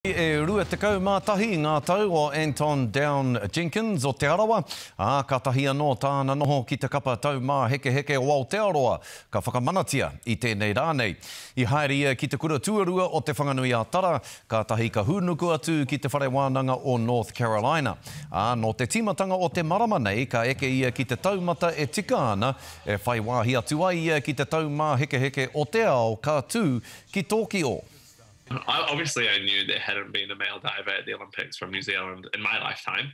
E 21 ngā tau o Anton Down Jenkins o Te Arawa, ā, kātahi anō tāna noho ki te kapa Taumāhekeheke o Aotearoa ka whakamanatia i tēnei rā nei. I haere ia ki te kura tuarua o Te Whanganui-a-Tara, kātahi ka hūnuku atu ki te whare wānanga o North Carolina, ā, nō te tīmatanga o te marama nei ka eke ia ki te taumata e tika ana e whai wāhi atu ai ia ki te Taumāhekeheke o te Ao ka tū ki Tōkio. I obviously I knew there hadn't been a male diver at the Olympics from New Zealand in my lifetime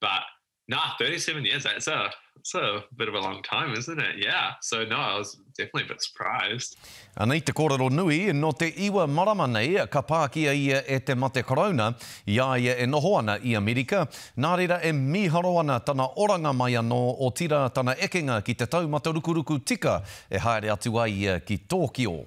but nah 37 years that's a that's a bit of a long time isn't it yeah so no I was definitely a bit surprised. Anei te kōrero nui, nō te iwa marama nei ka pākia ia e te mate karauna i a ia e noho ana i Amerika, nā reira e mīharo ana tana oranga mai anō otirā tana ekenga ki te taumata rukuruku tika e haere atu ai ia ki Tōkio.